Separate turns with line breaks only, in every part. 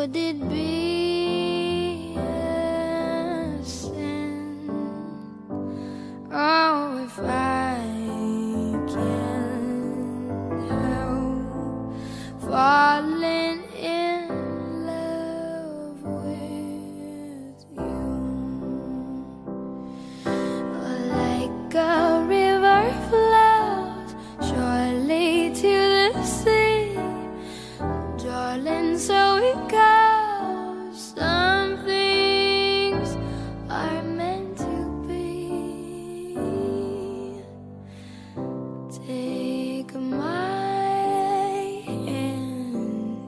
would it be a sin? Oh, if I darling, so we go. Some things are meant to be. Take my hand,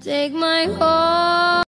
take my heart.